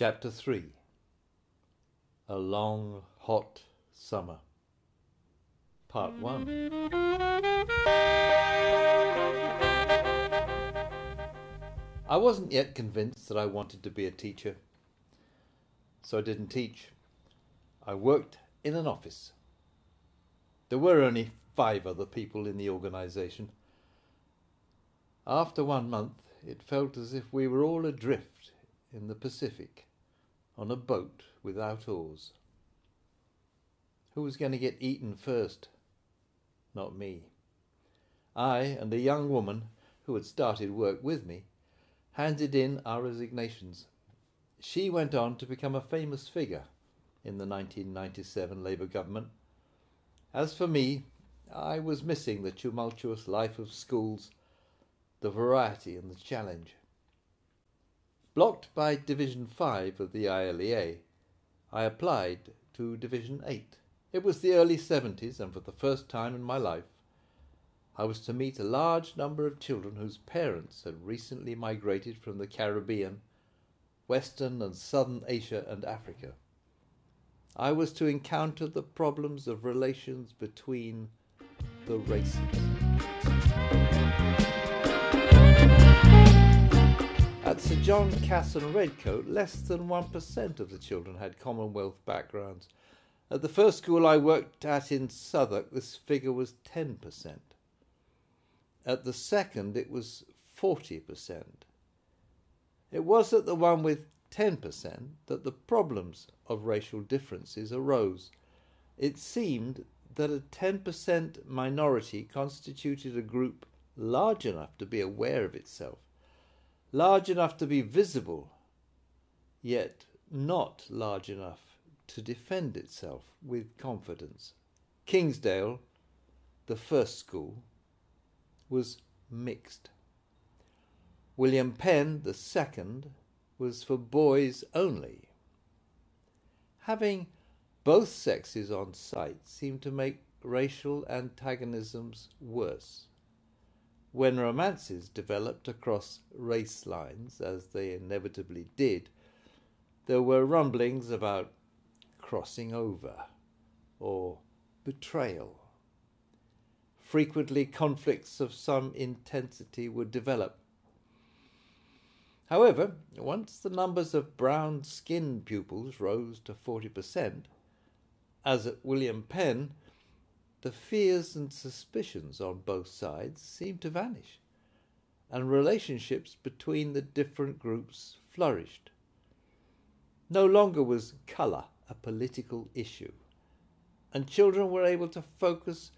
Chapter 3 A Long Hot Summer Part 1 I wasn't yet convinced that I wanted to be a teacher, so I didn't teach. I worked in an office. There were only five other people in the organization. After one month, it felt as if we were all adrift in the Pacific on a boat without oars. Who was going to get eaten first? Not me. I and a young woman who had started work with me handed in our resignations. She went on to become a famous figure in the 1997 Labour government. As for me, I was missing the tumultuous life of schools, the variety and the challenge. Blocked by Division 5 of the ILEA, I applied to Division 8. It was the early 70s, and for the first time in my life, I was to meet a large number of children whose parents had recently migrated from the Caribbean, Western and Southern Asia, and Africa. I was to encounter the problems of relations between the races. At Sir John Cass and Redcoat, less than 1% of the children had Commonwealth backgrounds. At the first school I worked at in Southwark, this figure was 10%. At the second, it was 40%. It was at the one with 10% that the problems of racial differences arose. It seemed that a 10% minority constituted a group large enough to be aware of itself large enough to be visible, yet not large enough to defend itself with confidence. Kingsdale, the first school, was mixed. William Penn, the second, was for boys only. Having both sexes on site seemed to make racial antagonisms worse. When romances developed across race lines, as they inevitably did, there were rumblings about crossing over or betrayal. Frequently, conflicts of some intensity would develop. However, once the numbers of brown skinned pupils rose to 40%, as at William Penn, the fears and suspicions on both sides seemed to vanish, and relationships between the different groups flourished. No longer was colour a political issue, and children were able to focus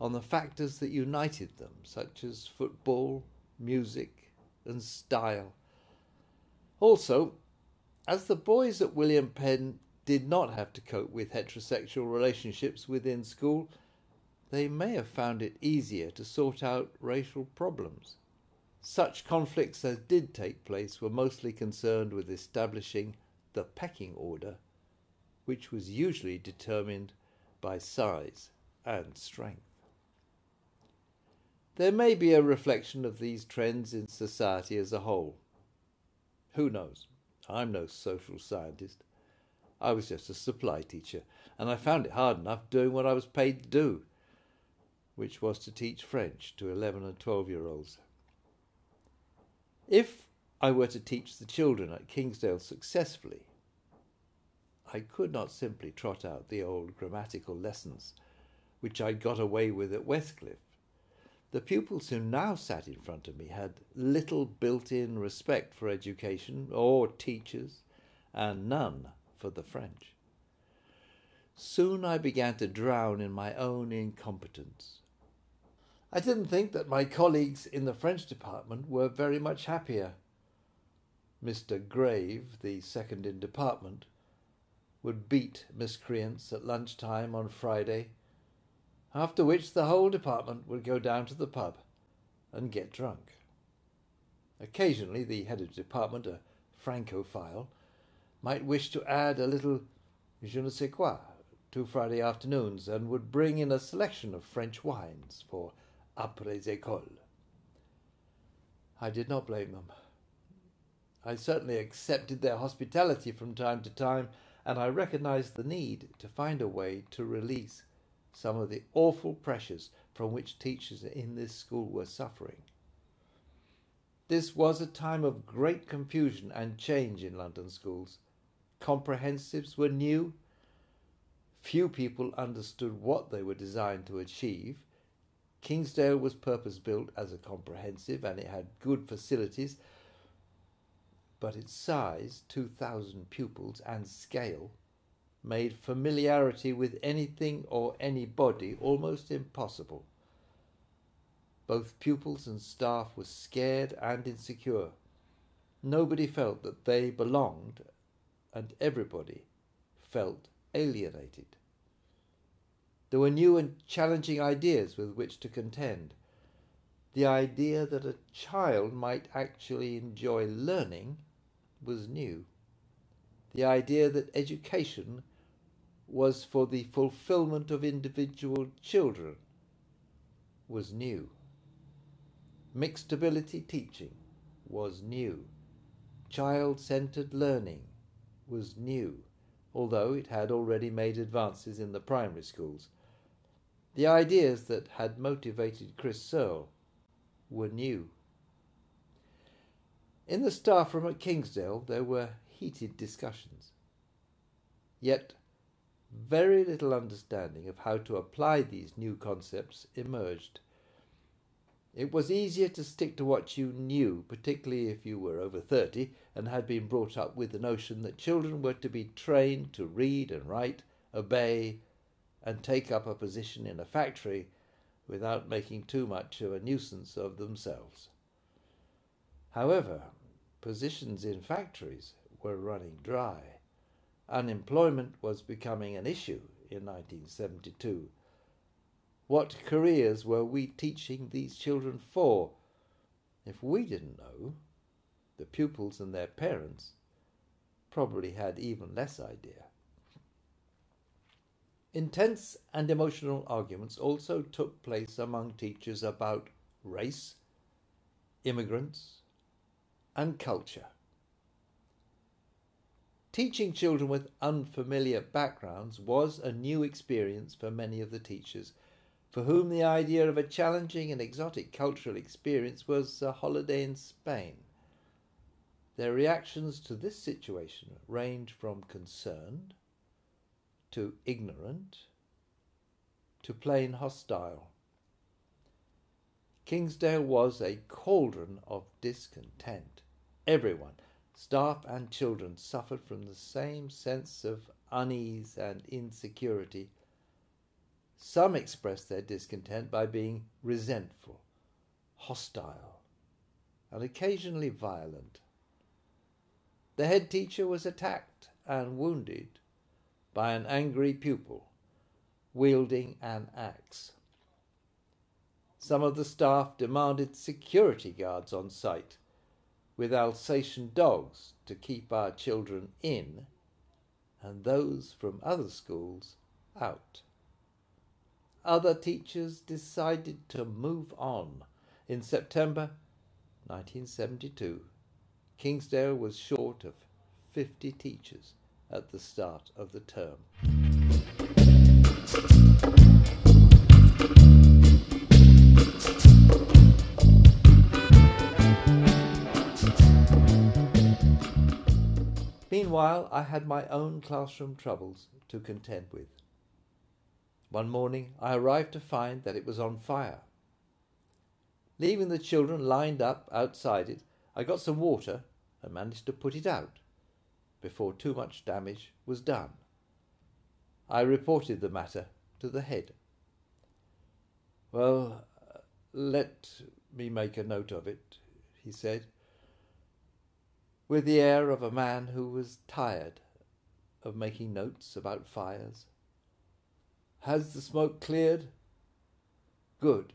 on the factors that united them, such as football, music, and style. Also, as the boys at William Penn did not have to cope with heterosexual relationships within school, they may have found it easier to sort out racial problems. Such conflicts as did take place were mostly concerned with establishing the pecking order, which was usually determined by size and strength. There may be a reflection of these trends in society as a whole. Who knows? I'm no social scientist. I was just a supply teacher, and I found it hard enough doing what I was paid to do which was to teach French to 11 and 12 year olds. If I were to teach the children at Kingsdale successfully, I could not simply trot out the old grammatical lessons which I'd got away with at Westcliff. The pupils who now sat in front of me had little built in respect for education or teachers, and none for the French. Soon I began to drown in my own incompetence. I didn't think that my colleagues in the French department were very much happier. Mr. Grave, the second in department, would beat miscreants at lunchtime on Friday, after which the whole department would go down to the pub and get drunk. Occasionally, the head of department, a francophile, might wish to add a little je ne sais quoi to Friday afternoons and would bring in a selection of French wines for après école. I did not blame them. I certainly accepted their hospitality from time to time, and I recognized the need to find a way to release some of the awful pressures from which teachers in this school were suffering. This was a time of great confusion and change in London schools. Comprehensives were new. Few people understood what they were designed to achieve. Kingsdale was purpose built as a comprehensive and it had good facilities, but its size, 2,000 pupils, and scale made familiarity with anything or anybody almost impossible. Both pupils and staff were scared and insecure. Nobody felt that they belonged, and everybody felt alienated. There were new and challenging ideas with which to contend. The idea that a child might actually enjoy learning was new. The idea that education was for the fulfillment of individual children was new. Mixed ability teaching was new. Child centered learning was new, although it had already made advances in the primary schools. The ideas that had motivated Chris Searle were new. In the staff room at Kingsdale, there were heated discussions. Yet, very little understanding of how to apply these new concepts emerged. It was easier to stick to what you knew, particularly if you were over 30 and had been brought up with the notion that children were to be trained to read and write, obey, and take up a position in a factory without making too much of a nuisance of themselves. However, positions in factories were running dry. Unemployment was becoming an issue in 1972. What careers were we teaching these children for? If we didn't know, the pupils and their parents probably had even less idea. Intense and emotional arguments also took place among teachers about race, immigrants, and culture. Teaching children with unfamiliar backgrounds was a new experience for many of the teachers, for whom the idea of a challenging and exotic cultural experience was a holiday in Spain. Their reactions to this situation ranged from concerned to ignorant to plain hostile. Kingsdale was a cauldron of discontent. Everyone, staff and children, suffered from the same sense of unease and insecurity. Some expressed their discontent by being resentful, hostile, and occasionally violent. The head teacher was attacked and wounded by an angry pupil wielding an axe. Some of the staff demanded security guards on site with Alsatian dogs to keep our children in and those from other schools out. Other teachers decided to move on. In September 1972, Kingsdale was short of 50 teachers at the start of the term. Meanwhile, I had my own classroom troubles to contend with. One morning, I arrived to find that it was on fire. Leaving the children lined up outside it, I got some water and managed to put it out before too much damage was done. I reported the matter to the head. Well, let me make a note of it, he said, with the air of a man who was tired of making notes about fires. Has the smoke cleared? Good.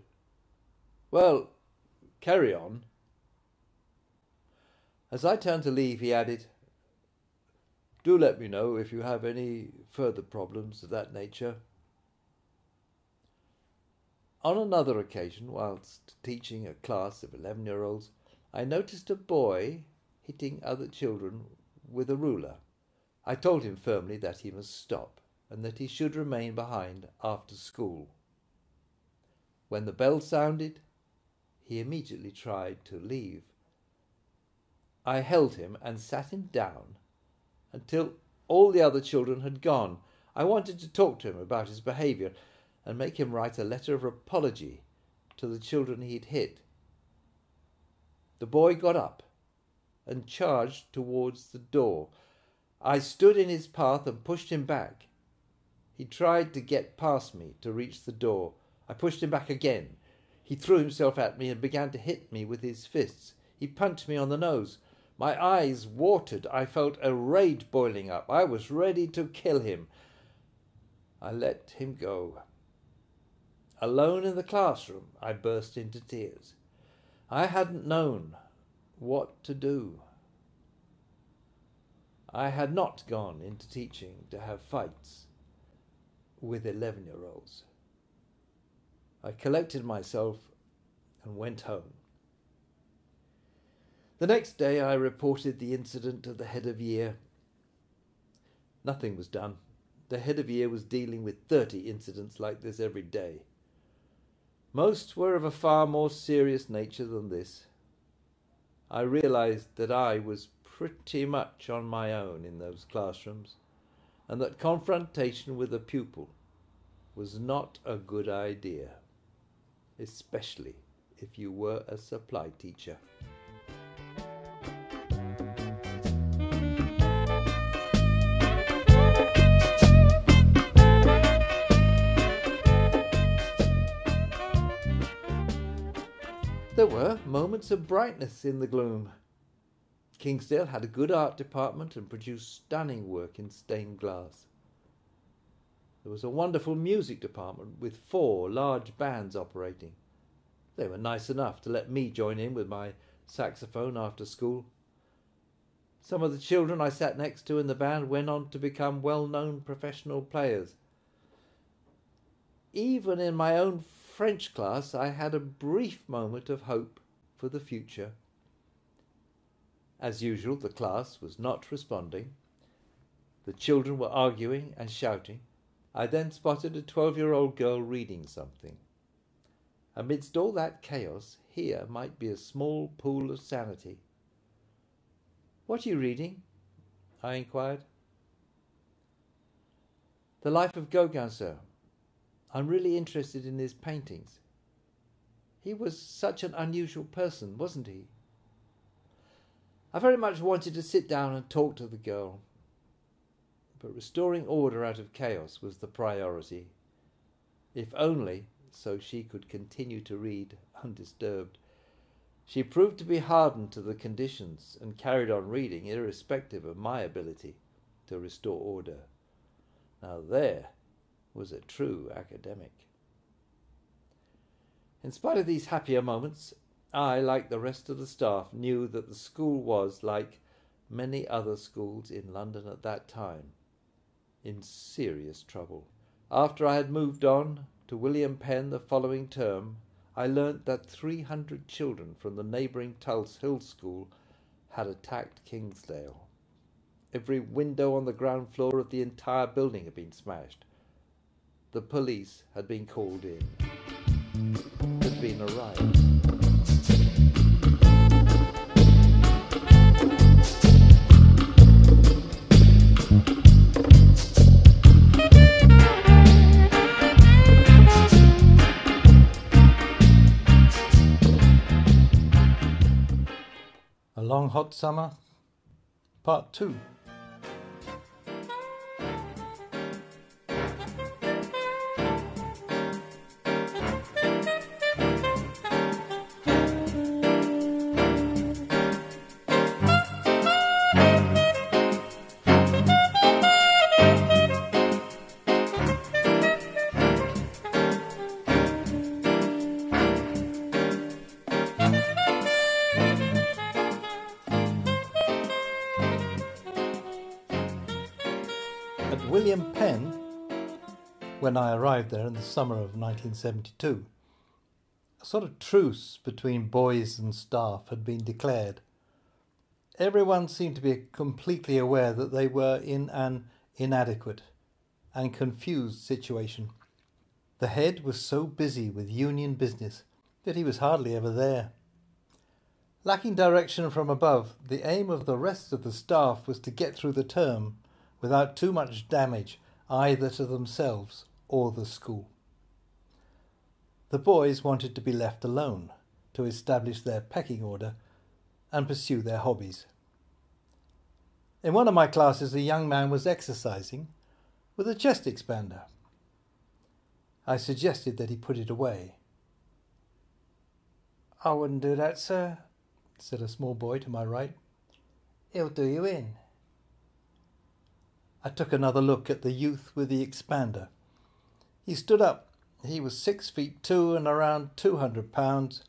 Well, carry on. As I turned to leave, he added, do let me know if you have any further problems of that nature. On another occasion, whilst teaching a class of 11 year olds, I noticed a boy hitting other children with a ruler. I told him firmly that he must stop and that he should remain behind after school. When the bell sounded, he immediately tried to leave. I held him and sat him down until all the other children had gone. I wanted to talk to him about his behaviour and make him write a letter of apology to the children he'd hit. The boy got up and charged towards the door. I stood in his path and pushed him back. He tried to get past me to reach the door. I pushed him back again. He threw himself at me and began to hit me with his fists. He punched me on the nose. My eyes watered. I felt a rage boiling up. I was ready to kill him. I let him go. Alone in the classroom, I burst into tears. I hadn't known what to do. I had not gone into teaching to have fights with 11 year olds. I collected myself and went home. The next day I reported the incident to the head of year. Nothing was done. The head of year was dealing with 30 incidents like this every day. Most were of a far more serious nature than this. I realized that I was pretty much on my own in those classrooms and that confrontation with a pupil was not a good idea especially if you were a supply teacher. There were moments of brightness in the gloom. Kingsdale had a good art department and produced stunning work in stained glass. There was a wonderful music department with four large bands operating. They were nice enough to let me join in with my saxophone after school. Some of the children I sat next to in the band went on to become well known professional players. Even in my own French class, I had a brief moment of hope for the future. As usual, the class was not responding. The children were arguing and shouting. I then spotted a 12 year old girl reading something. Amidst all that chaos, here might be a small pool of sanity. What are you reading? I inquired. The Life of Gauguin, sir. I'm really interested in his paintings. He was such an unusual person, wasn't he? I very much wanted to sit down and talk to the girl, but restoring order out of chaos was the priority. If only so she could continue to read undisturbed. She proved to be hardened to the conditions and carried on reading irrespective of my ability to restore order. Now, there was a true academic. In spite of these happier moments, I, like the rest of the staff, knew that the school was, like many other schools in London at that time, in serious trouble. After I had moved on to William Penn the following term, I learnt that 300 children from the neighbouring Tulse Hill School had attacked Kingsdale. Every window on the ground floor of the entire building had been smashed. The police had been called in. There'd been a riot. Long Hot Summer, Part 2. When I arrived there in the summer of 1972, a sort of truce between boys and staff had been declared. Everyone seemed to be completely aware that they were in an inadequate and confused situation. The head was so busy with union business that he was hardly ever there. Lacking direction from above, the aim of the rest of the staff was to get through the term without too much damage either to themselves or the school. The boys wanted to be left alone to establish their pecking order and pursue their hobbies. In one of my classes, a young man was exercising with a chest expander. I suggested that he put it away. I wouldn't do that, sir, said a small boy to my right. It'll do you in. I took another look at the youth with the expander. He stood up. He was six feet two and around two hundred pounds.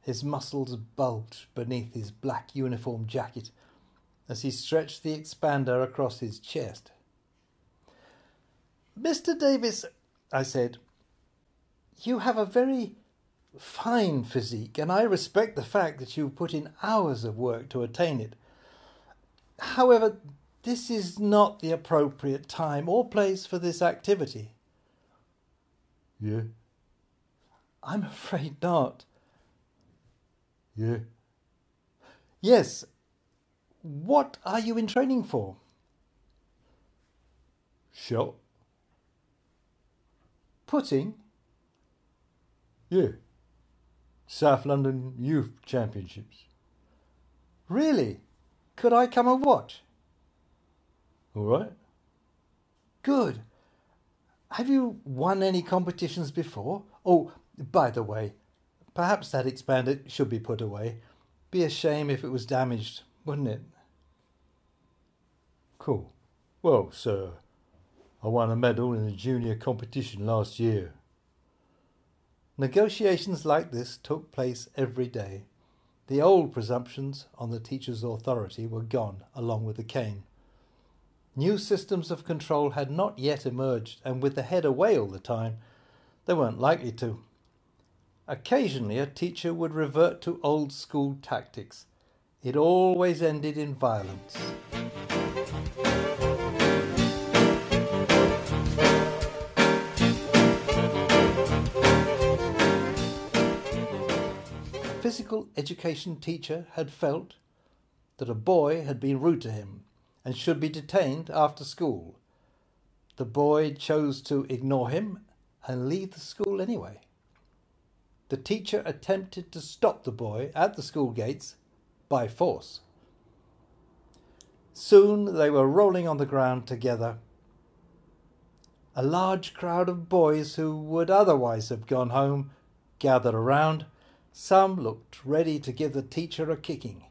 His muscles bulged beneath his black uniform jacket as he stretched the expander across his chest. Mr. Davis, I said, you have a very fine physique, and I respect the fact that you've put in hours of work to attain it. However, this is not the appropriate time or place for this activity. Yeah. I'm afraid not. Yeah. Yes. What are you in training for? Shot. Putting? Yeah. South London Youth Championships. Really? Could I come and watch? All right. Good. Have you won any competitions before? Oh, by the way, perhaps that expander should be put away. Be a shame if it was damaged, wouldn't it? Cool. Well, sir, I won a medal in a junior competition last year. Negotiations like this took place every day. The old presumptions on the teacher's authority were gone along with the cane. New systems of control had not yet emerged, and with the head away all the time, they weren't likely to. Occasionally, a teacher would revert to old school tactics. It always ended in violence. physical education teacher had felt that a boy had been rude to him and should be detained after school. The boy chose to ignore him and leave the school anyway. The teacher attempted to stop the boy at the school gates by force. Soon they were rolling on the ground together. A large crowd of boys who would otherwise have gone home gathered around. Some looked ready to give the teacher a kicking.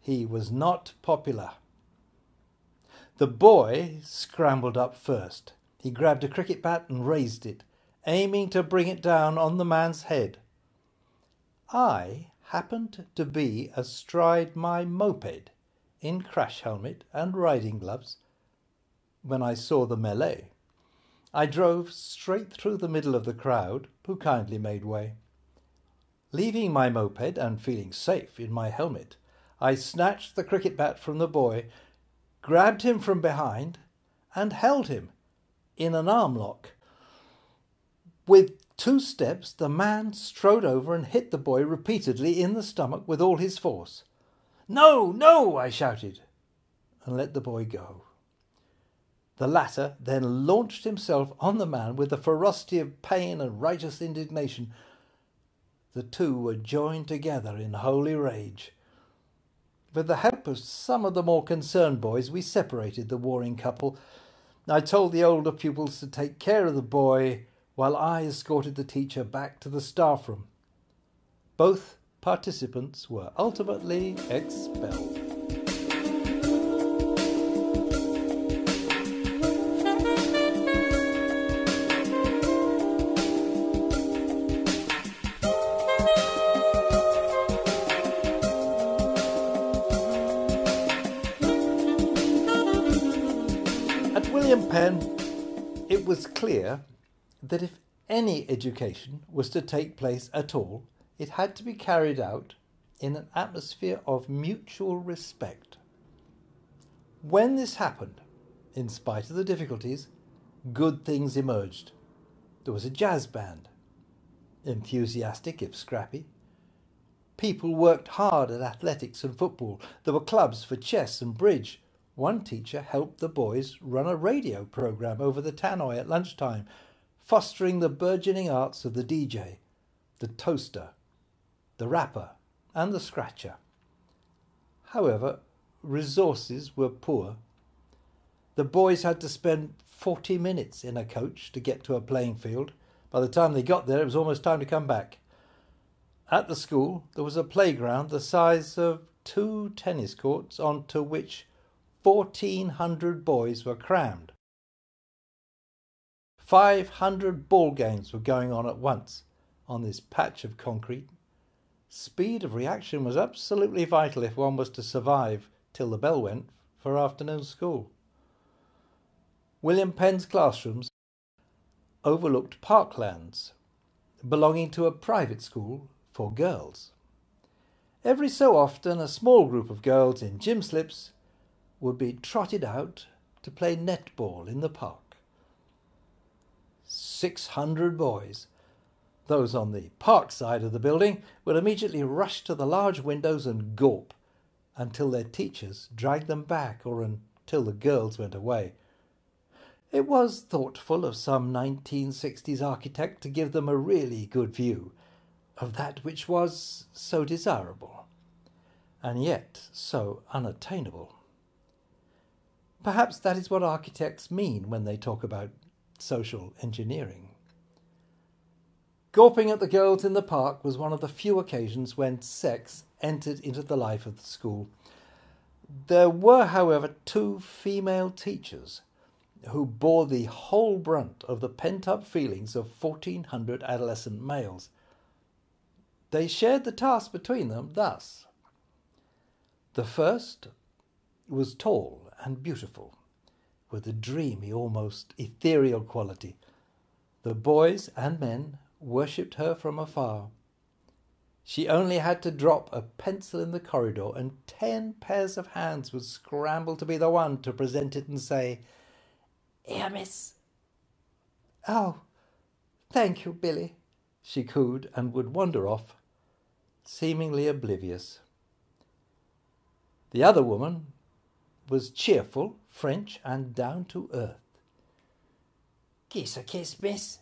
He was not popular. The boy scrambled up first. He grabbed a cricket bat and raised it, aiming to bring it down on the man's head. I happened to be astride my moped, in crash helmet and riding gloves, when I saw the melee. I drove straight through the middle of the crowd, who kindly made way. Leaving my moped and feeling safe in my helmet, I snatched the cricket bat from the boy grabbed him from behind, and held him in an arm lock. With two steps, the man strode over and hit the boy repeatedly in the stomach with all his force. No, no, I shouted, and let the boy go. The latter then launched himself on the man with the ferocity of pain and righteous indignation. The two were joined together in holy rage. With the help of some of the more concerned boys, we separated the warring couple. I told the older pupils to take care of the boy while I escorted the teacher back to the staff room. Both participants were ultimately expelled. Penn, it was clear that if any education was to take place at all, it had to be carried out in an atmosphere of mutual respect. When this happened, in spite of the difficulties, good things emerged. There was a jazz band, enthusiastic if scrappy. People worked hard at athletics and football. There were clubs for chess and bridge. One teacher helped the boys run a radio program over the tannoy at lunchtime, fostering the burgeoning arts of the DJ, the toaster, the rapper, and the scratcher. However, resources were poor. The boys had to spend 40 minutes in a coach to get to a playing field. By the time they got there, it was almost time to come back. At the school, there was a playground the size of two tennis courts onto which 1,400 boys were crammed. 500 ball games were going on at once on this patch of concrete. Speed of reaction was absolutely vital if one was to survive till the bell went for afternoon school. William Penn's classrooms overlooked parklands belonging to a private school for girls. Every so often, a small group of girls in gym slips would be trotted out to play netball in the park. 600 boys, those on the park side of the building, would immediately rush to the large windows and gawp until their teachers dragged them back or until the girls went away. It was thoughtful of some 1960s architect to give them a really good view of that which was so desirable, and yet so unattainable. Perhaps that is what architects mean when they talk about social engineering. Gawping at the girls in the park was one of the few occasions when sex entered into the life of the school. There were, however, two female teachers who bore the whole brunt of the pent up feelings of 1,400 adolescent males. They shared the task between them thus. The first was tall and beautiful, with a dreamy, almost ethereal quality. The boys and men worshipped her from afar. She only had to drop a pencil in the corridor, and ten pairs of hands would scramble to be the one to present it and say, Here, miss. Oh, thank you, Billy, she cooed, and would wander off, seemingly oblivious. The other woman was cheerful, French, and down to earth. Kiss a kiss, miss,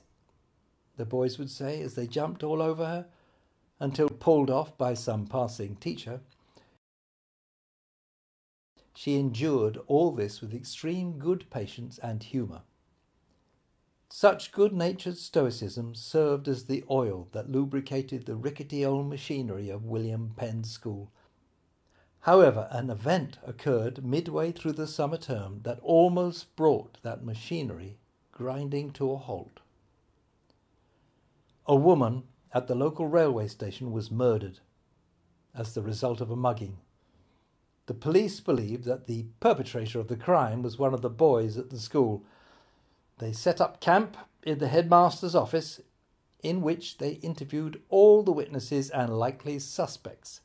the boys would say as they jumped all over her until pulled off by some passing teacher. She endured all this with extreme good patience and humour. Such good natured stoicism served as the oil that lubricated the rickety old machinery of William Penn's school. However, an event occurred midway through the summer term that almost brought that machinery grinding to a halt. A woman at the local railway station was murdered as the result of a mugging. The police believed that the perpetrator of the crime was one of the boys at the school. They set up camp in the headmaster's office, in which they interviewed all the witnesses and likely suspects.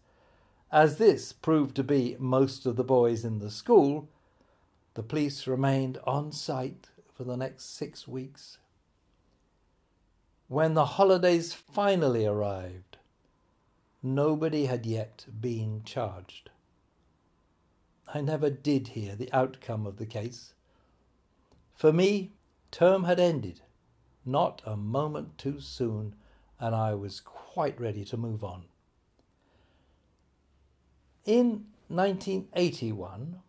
As this proved to be most of the boys in the school, the police remained on site for the next six weeks. When the holidays finally arrived, nobody had yet been charged. I never did hear the outcome of the case. For me, term had ended, not a moment too soon, and I was quite ready to move on. In 1981,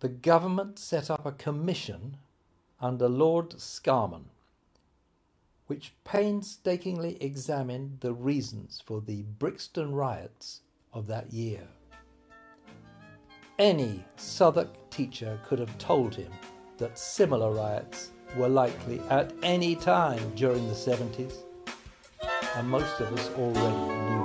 the government set up a commission under Lord Scarman which painstakingly examined the reasons for the Brixton riots of that year. Any Southwark teacher could have told him that similar riots were likely at any time during the 70s, and most of us already knew